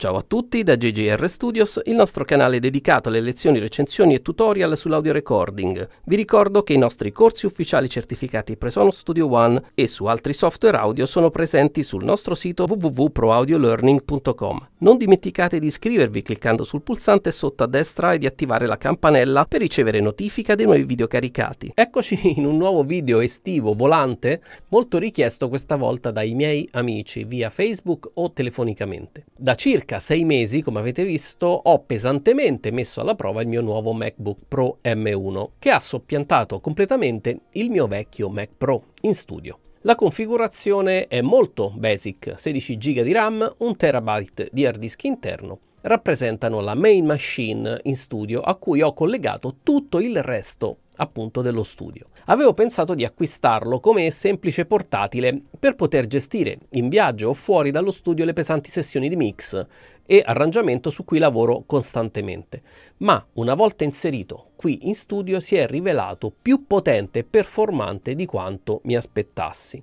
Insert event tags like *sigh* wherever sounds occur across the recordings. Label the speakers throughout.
Speaker 1: Ciao a tutti da JJR Studios, il nostro canale dedicato alle lezioni, recensioni e tutorial sull'audio recording. Vi ricordo che i nostri corsi ufficiali certificati Presonus Studio One e su altri software audio sono presenti sul nostro sito www.proaudiolearning.com. Non dimenticate di iscrivervi cliccando sul pulsante sotto a destra e di attivare la campanella per ricevere notifica dei nuovi video caricati. Eccoci *laughs* in un nuovo video estivo volante, molto richiesto questa volta dai miei amici via Facebook o telefonicamente. Da circa circa sei mesi, come avete visto, ho pesantemente messo alla prova il mio nuovo MacBook Pro M1, che ha soppiantato completamente il mio vecchio Mac Pro in studio. La configurazione è molto basic, 16 GB di RAM, 1 TB di hard disk interno, rappresentano la main machine in studio a cui ho collegato tutto il resto appunto dello studio. Avevo pensato di acquistarlo come semplice portatile per poter gestire in viaggio o fuori dallo studio le pesanti sessioni di mix e arrangiamento su cui lavoro costantemente, ma una volta inserito qui in studio si è rivelato più potente e performante di quanto mi aspettassi.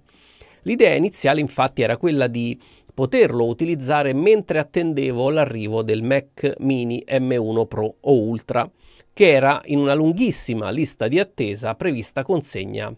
Speaker 1: L'idea iniziale infatti era quella di poterlo utilizzare mentre attendevo l'arrivo del Mac mini M1 Pro o Ultra che era in una lunghissima lista di attesa prevista consegna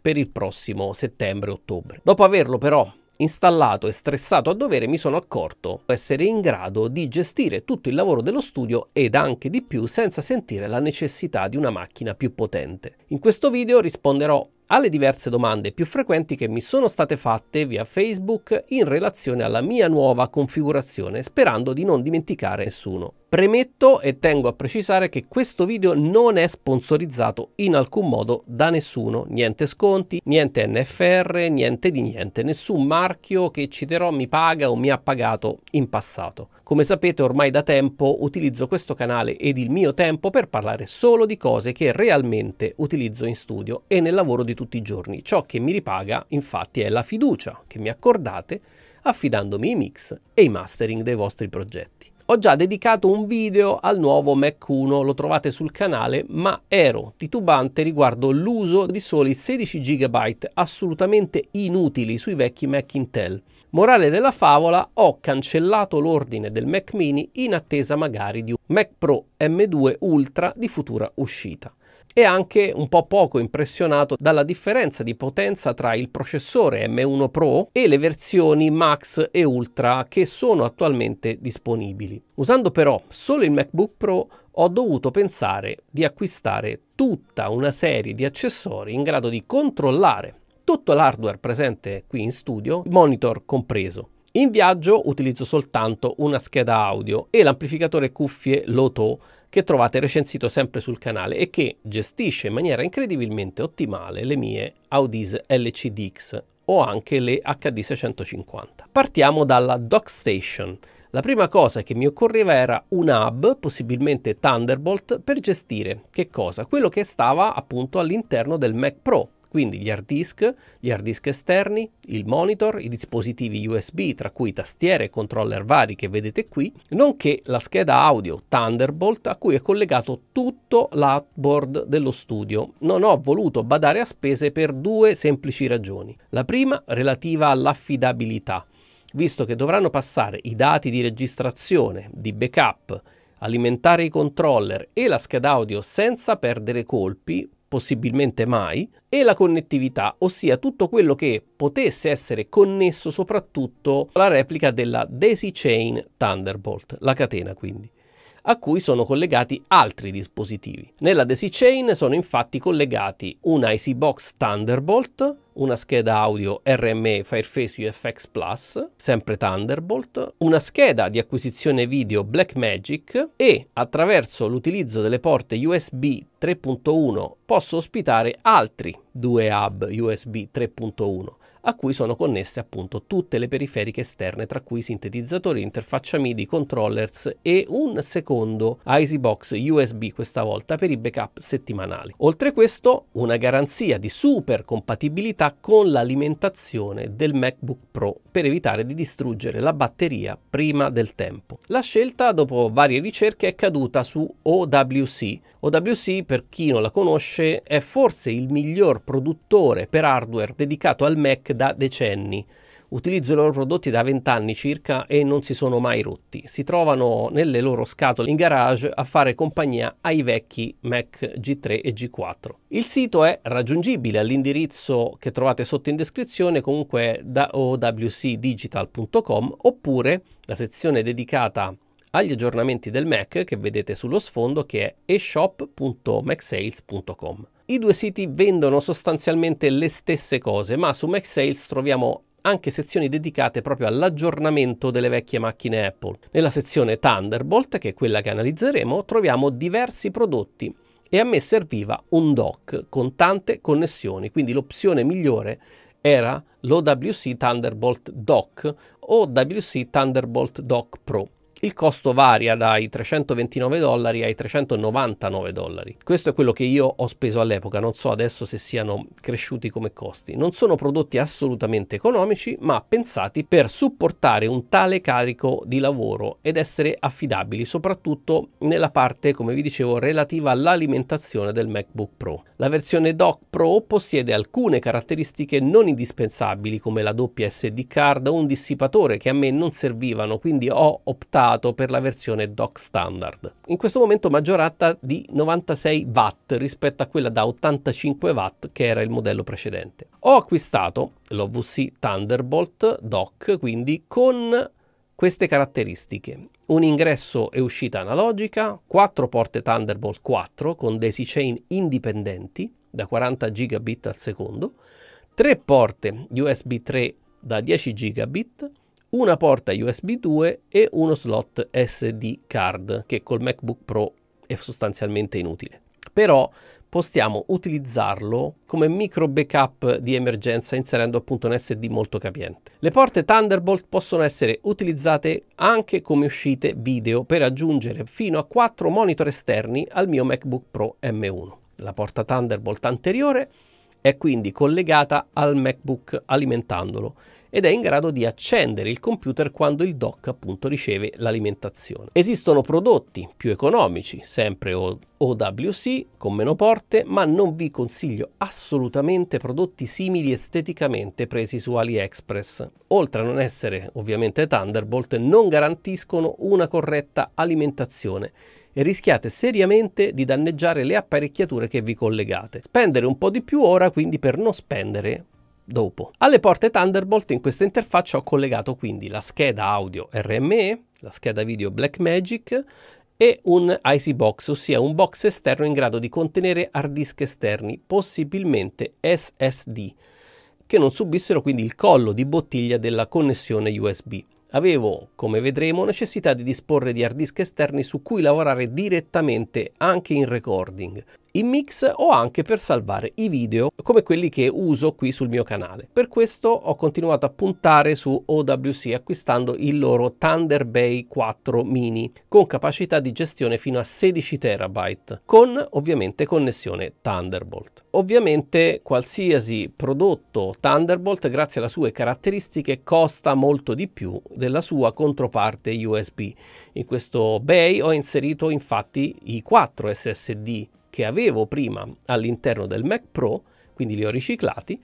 Speaker 1: per il prossimo settembre-ottobre. Dopo averlo però installato e stressato a dovere mi sono accorto di essere in grado di gestire tutto il lavoro dello studio ed anche di più senza sentire la necessità di una macchina più potente. In questo video risponderò alle diverse domande più frequenti che mi sono state fatte via Facebook in relazione alla mia nuova configurazione, sperando di non dimenticare nessuno. Premetto e tengo a precisare che questo video non è sponsorizzato in alcun modo da nessuno, niente sconti, niente NFR, niente di niente, nessun marchio che citerò mi paga o mi ha pagato in passato. Come sapete ormai da tempo utilizzo questo canale ed il mio tempo per parlare solo di cose che realmente utilizzo in studio e nel lavoro di tutti i giorni. Ciò che mi ripaga infatti è la fiducia che mi accordate affidandomi i mix e i mastering dei vostri progetti. Ho già dedicato un video al nuovo Mac 1, lo trovate sul canale, ma ero titubante riguardo l'uso di soli 16 GB assolutamente inutili sui vecchi Mac Intel. Morale della favola, ho cancellato l'ordine del Mac mini in attesa magari di un Mac Pro M2 Ultra di futura uscita e anche un po' poco impressionato dalla differenza di potenza tra il processore M1 Pro e le versioni Max e Ultra che sono attualmente disponibili. Usando però solo il MacBook Pro ho dovuto pensare di acquistare tutta una serie di accessori in grado di controllare tutto l'hardware presente qui in studio, monitor compreso. In viaggio utilizzo soltanto una scheda audio e l'amplificatore cuffie Loto che trovate recensito sempre sul canale e che gestisce in maniera incredibilmente ottimale le mie Audis LCDX o anche le HD650. Partiamo dalla Dock Station. La prima cosa che mi occorreva era un hub, possibilmente Thunderbolt, per gestire che cosa? Quello che stava appunto all'interno del Mac Pro, quindi gli hard disk, gli hard disk esterni, il monitor, i dispositivi USB, tra cui tastiere e controller vari che vedete qui, nonché la scheda audio Thunderbolt a cui è collegato tutto l'outboard dello studio. Non ho voluto badare a spese per due semplici ragioni. La prima relativa all'affidabilità, visto che dovranno passare i dati di registrazione, di backup, alimentare i controller e la scheda audio senza perdere colpi, possibilmente mai, e la connettività, ossia tutto quello che potesse essere connesso soprattutto alla replica della Daisy Chain Thunderbolt, la catena quindi a cui sono collegati altri dispositivi. Nella Daisy Chain sono infatti collegati un IC Box Thunderbolt, una scheda audio RME Fireface UFX Plus, sempre Thunderbolt, una scheda di acquisizione video Blackmagic e attraverso l'utilizzo delle porte USB 3.1 posso ospitare altri due hub USB 3.1 a cui sono connesse appunto tutte le periferiche esterne, tra cui sintetizzatori, interfaccia MIDI, controllers e un secondo Box USB questa volta per i backup settimanali. Oltre questo, una garanzia di super compatibilità con l'alimentazione del MacBook Pro per evitare di distruggere la batteria prima del tempo. La scelta, dopo varie ricerche, è caduta su OWC. OWC, per chi non la conosce, è forse il miglior produttore per hardware dedicato al Mac da decenni Utilizzo i loro prodotti da 20 anni circa e non si sono mai rotti. Si trovano nelle loro scatole in garage a fare compagnia ai vecchi Mac G3 e G4. Il sito è raggiungibile all'indirizzo che trovate sotto in descrizione, comunque da owcdigital.com oppure la sezione dedicata agli aggiornamenti del Mac che vedete sullo sfondo che è eshop.macsales.com. I due siti vendono sostanzialmente le stesse cose, ma su MacSales troviamo anche sezioni dedicate proprio all'aggiornamento delle vecchie macchine Apple. Nella sezione Thunderbolt, che è quella che analizzeremo, troviamo diversi prodotti e a me serviva un dock con tante connessioni, quindi l'opzione migliore era l'OWC Thunderbolt Dock o WC Thunderbolt Dock Pro. Il costo varia dai 329 dollari ai 399 dollari. Questo è quello che io ho speso all'epoca, non so adesso se siano cresciuti come costi. Non sono prodotti assolutamente economici, ma pensati per supportare un tale carico di lavoro ed essere affidabili, soprattutto nella parte, come vi dicevo, relativa all'alimentazione del MacBook Pro. La versione Dock Pro possiede alcune caratteristiche non indispensabili come la doppia SD card o un dissipatore che a me non servivano, quindi ho optato usato per la versione dock standard. In questo momento maggiorata di 96 watt rispetto a quella da 85 watt che era il modello precedente. Ho acquistato l'OVC Thunderbolt dock quindi con queste caratteristiche. Un ingresso e uscita analogica, 4 porte Thunderbolt 4 con daisy chain indipendenti da 40 gigabit al secondo, 3 porte USB 3 da 10 gigabit, una porta USB 2 e uno slot SD card che col MacBook Pro è sostanzialmente inutile. Però possiamo utilizzarlo come micro backup di emergenza inserendo appunto un SD molto capiente. Le porte Thunderbolt possono essere utilizzate anche come uscite video per aggiungere fino a 4 monitor esterni al mio MacBook Pro M1. La porta Thunderbolt anteriore è quindi collegata al MacBook alimentandolo ed è in grado di accendere il computer quando il dock appunto riceve l'alimentazione. Esistono prodotti più economici, sempre OWC, con meno porte, ma non vi consiglio assolutamente prodotti simili esteticamente presi su AliExpress. Oltre a non essere ovviamente Thunderbolt, non garantiscono una corretta alimentazione e rischiate seriamente di danneggiare le apparecchiature che vi collegate. Spendere un po' di più ora quindi per non spendere dopo. Alle porte Thunderbolt in questa interfaccia ho collegato quindi la scheda audio RME, la scheda video Blackmagic e un IC box, ossia un box esterno in grado di contenere hard disk esterni, possibilmente SSD, che non subissero quindi il collo di bottiglia della connessione USB. Avevo, come vedremo, necessità di disporre di hard disk esterni su cui lavorare direttamente anche in recording in mix o anche per salvare i video come quelli che uso qui sul mio canale. Per questo ho continuato a puntare su OWC acquistando il loro Thunder Bay 4 mini con capacità di gestione fino a 16 terabyte con ovviamente connessione Thunderbolt. Ovviamente qualsiasi prodotto Thunderbolt grazie alle sue caratteristiche costa molto di più della sua controparte USB. In questo Bay ho inserito infatti i 4 SSD che avevo prima all'interno del Mac Pro, quindi li ho riciclati,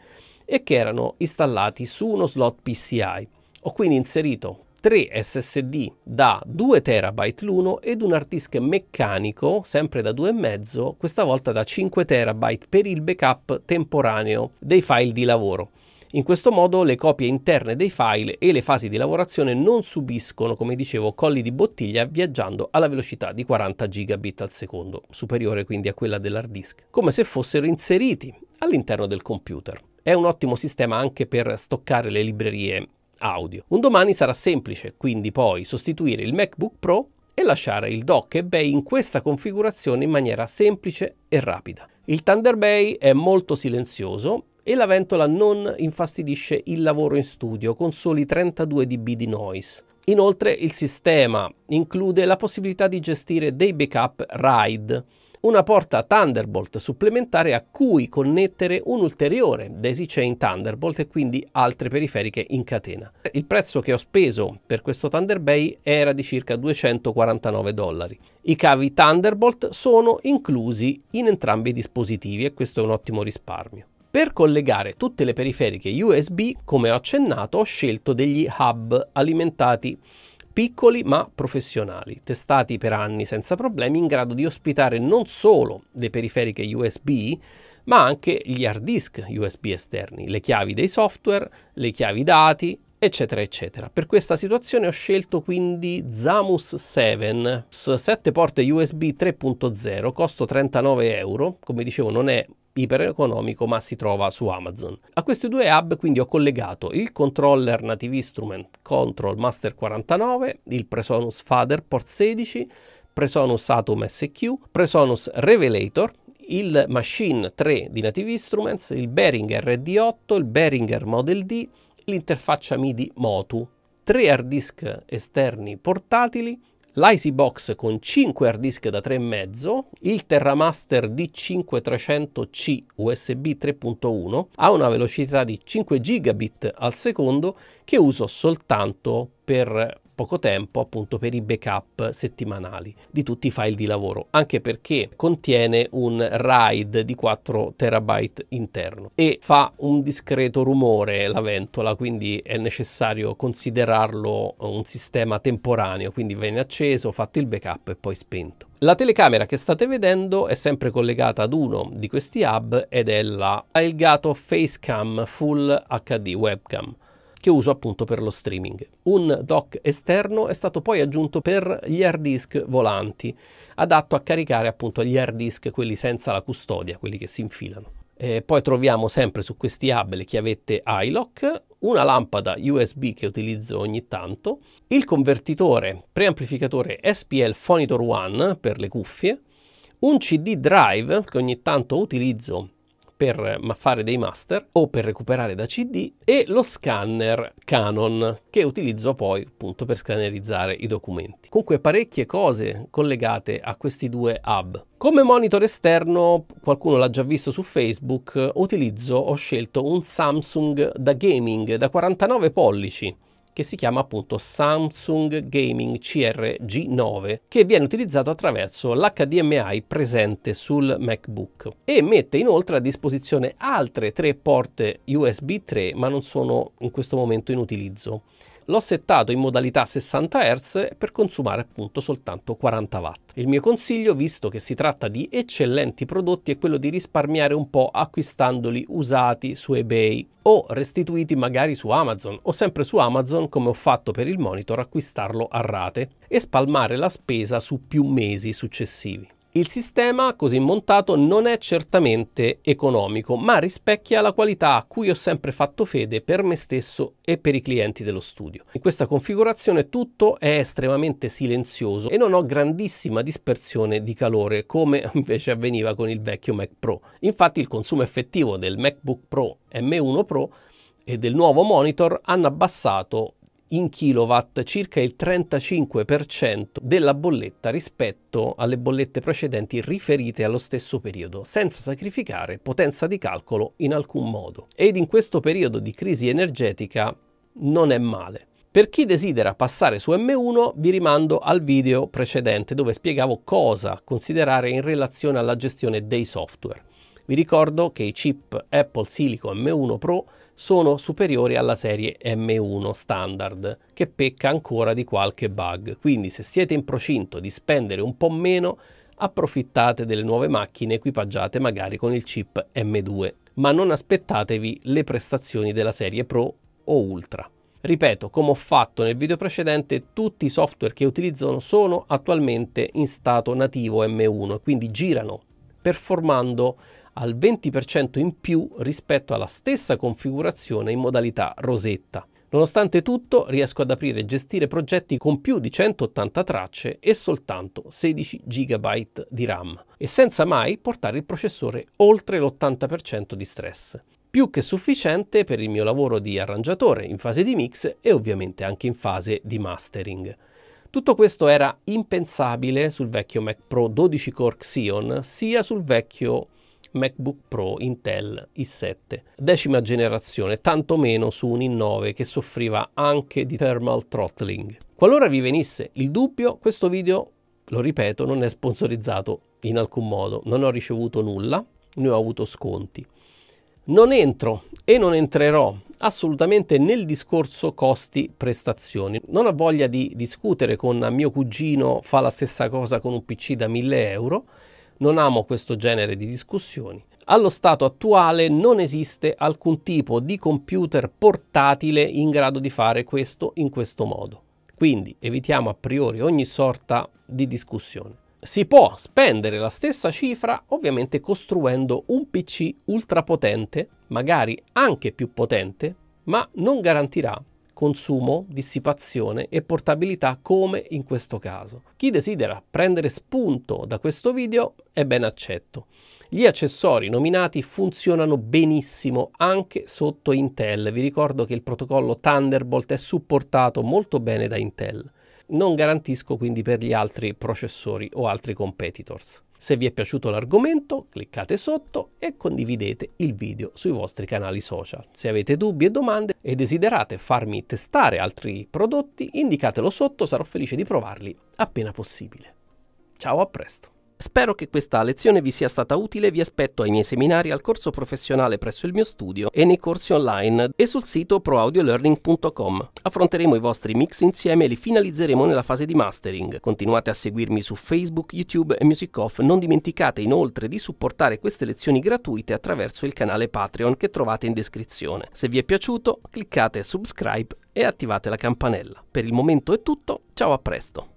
Speaker 1: e che erano installati su uno slot PCI. Ho quindi inserito tre SSD da 2 TB l'uno ed un hard disk meccanico, sempre da 2,5, questa volta da 5 TB per il backup temporaneo dei file di lavoro. In questo modo le copie interne dei file e le fasi di lavorazione non subiscono, come dicevo, colli di bottiglia viaggiando alla velocità di 40 gigabit al secondo, superiore quindi a quella dell'hard disk, come se fossero inseriti all'interno del computer. È un ottimo sistema anche per stoccare le librerie audio. Un domani sarà semplice quindi poi sostituire il MacBook Pro e lasciare il dock eBay in questa configurazione in maniera semplice e rapida. Il Thunder Bay è molto silenzioso e la ventola non infastidisce il lavoro in studio con soli 32 dB di noise. Inoltre il sistema include la possibilità di gestire dei backup RAID, una porta Thunderbolt supplementare a cui connettere un ulteriore Daisy Chain Thunderbolt e quindi altre periferiche in catena. Il prezzo che ho speso per questo Thunder Bay era di circa 249 dollari. I cavi Thunderbolt sono inclusi in entrambi i dispositivi e questo è un ottimo risparmio. Per collegare tutte le periferiche USB, come ho accennato, ho scelto degli hub alimentati piccoli ma professionali, testati per anni senza problemi, in grado di ospitare non solo le periferiche USB, ma anche gli hard disk USB esterni, le chiavi dei software, le chiavi dati, eccetera eccetera. Per questa situazione ho scelto quindi Zamus 7, 7 porte USB 3.0, costo 39 euro, come dicevo non è iper economico ma si trova su Amazon. A questi due hub quindi ho collegato il controller Native Instrument Control Master 49, il Presonus Fader Port 16, Presonus Atom SQ, Presonus Revelator, il Machine 3 di Native Instruments, il Behringer RD8, il Behringer Model D, l'interfaccia MIDI Motu, tre hard disk esterni portatili, l'Icy Box con 5 hard disk da 3,5, il TerraMaster D5300C USB 3.1 ha una velocità di 5 gigabit al secondo che uso soltanto per poco tempo appunto per i backup settimanali di tutti i file di lavoro, anche perché contiene un RAID di 4 terabyte interno e fa un discreto rumore la ventola, quindi è necessario considerarlo un sistema temporaneo, quindi viene acceso, fatto il backup e poi spento. La telecamera che state vedendo è sempre collegata ad uno di questi hub ed è la Elgato Facecam Full HD Webcam che uso appunto per lo streaming. Un dock esterno è stato poi aggiunto per gli hard disk volanti, adatto a caricare appunto gli hard disk, quelli senza la custodia, quelli che si infilano. E poi troviamo sempre su questi hub le chiavette iLock, una lampada USB che utilizzo ogni tanto, il convertitore preamplificatore SPL Phonitor One per le cuffie, un CD drive che ogni tanto utilizzo per fare dei master o per recuperare da CD e lo scanner Canon che utilizzo poi appunto per scannerizzare i documenti. Comunque parecchie cose collegate a questi due hub. Come monitor esterno, qualcuno l'ha già visto su Facebook, utilizzo, ho scelto un Samsung da gaming da 49 pollici che si chiama appunto Samsung Gaming CRG9 che viene utilizzato attraverso l'HDMI presente sul MacBook e mette inoltre a disposizione altre tre porte USB 3 ma non sono in questo momento in utilizzo l'ho settato in modalità 60 Hz per consumare appunto soltanto 40 watt. Il mio consiglio, visto che si tratta di eccellenti prodotti, è quello di risparmiare un po' acquistandoli usati su eBay o restituiti magari su Amazon o sempre su Amazon come ho fatto per il monitor acquistarlo a rate e spalmare la spesa su più mesi successivi. Il sistema così montato non è certamente economico, ma rispecchia la qualità a cui ho sempre fatto fede per me stesso e per i clienti dello studio. In questa configurazione tutto è estremamente silenzioso e non ho grandissima dispersione di calore come *laughs* invece avveniva con il vecchio Mac Pro. Infatti il consumo effettivo del MacBook Pro M1 Pro e del nuovo monitor hanno abbassato in kilowatt circa il 35% della bolletta rispetto alle bollette precedenti riferite allo stesso periodo, senza sacrificare potenza di calcolo in alcun modo. Ed in questo periodo di crisi energetica non è male. Per chi desidera passare su M1 vi rimando al video precedente dove spiegavo cosa considerare in relazione alla gestione dei software. Vi ricordo che i chip Apple Silicon M1 Pro sono superiori alla serie M1 standard, che pecca ancora di qualche bug. Quindi se siete in procinto di spendere un po' meno, approfittate delle nuove macchine equipaggiate magari con il chip M2, ma non aspettatevi le prestazioni della serie Pro o Ultra. Ripeto, come ho fatto nel video precedente, tutti i software che utilizzo sono attualmente in stato nativo M1, quindi girano performando al 20% in più rispetto alla stessa configurazione in modalità rosetta. Nonostante tutto riesco ad aprire e gestire progetti con più di 180 tracce e soltanto 16 GB di RAM e senza mai portare il processore oltre l'80% di stress. Più che sufficiente per il mio lavoro di arrangiatore in fase di mix e ovviamente anche in fase di mastering. Tutto questo era impensabile sul vecchio Mac Pro 12 core Xeon sia sul vecchio MacBook Pro Intel i7, decima generazione, tanto meno su un i9 che soffriva anche di thermal throttling. Qualora vi venisse il dubbio, questo video, lo ripeto, non è sponsorizzato in alcun modo, non ho ricevuto nulla, ne ho avuto sconti. Non entro e non entrerò assolutamente nel discorso costi-prestazioni. Non ho voglia di discutere con mio cugino fa la stessa cosa con un PC da 1000 euro. Non amo questo genere di discussioni. Allo stato attuale non esiste alcun tipo di computer portatile in grado di fare questo in questo modo. Quindi evitiamo a priori ogni sorta di discussione. Si può spendere la stessa cifra ovviamente costruendo un PC ultrapotente, magari anche più potente, ma non garantirà consumo, dissipazione e portabilità come in questo caso. Chi desidera prendere spunto da questo video è ben accetto. Gli accessori nominati funzionano benissimo anche sotto Intel. Vi ricordo che il protocollo Thunderbolt è supportato molto bene da Intel. Non garantisco quindi per gli altri processori o altri competitors. Se vi è piaciuto l'argomento, cliccate sotto e condividete il video sui vostri canali social. Se avete dubbi e domande e desiderate farmi testare altri prodotti, indicatelo sotto, sarò felice di provarli appena possibile. Ciao, a presto! Spero che questa lezione vi sia stata utile vi aspetto ai miei seminari al corso professionale presso il mio studio e nei corsi online e sul sito proaudiolearning.com. Affronteremo i vostri mix insieme e li finalizzeremo nella fase di mastering. Continuate a seguirmi su Facebook, YouTube e Music Off. Non dimenticate inoltre di supportare queste lezioni gratuite attraverso il canale Patreon che trovate in descrizione. Se vi è piaciuto, cliccate subscribe e attivate la campanella. Per il momento è tutto, ciao a presto!